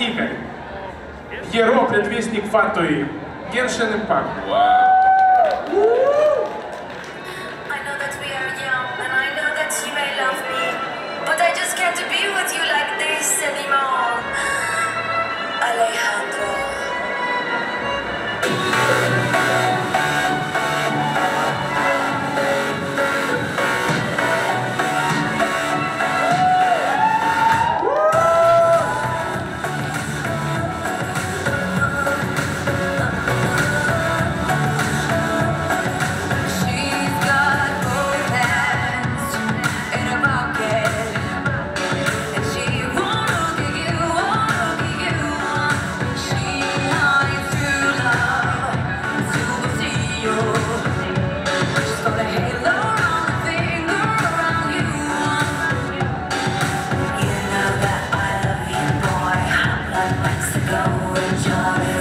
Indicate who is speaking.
Speaker 1: Игорь, Еро, предвестник Фатуи, Геншин Импакт.
Speaker 2: Alejandro. Mexico and Jordan.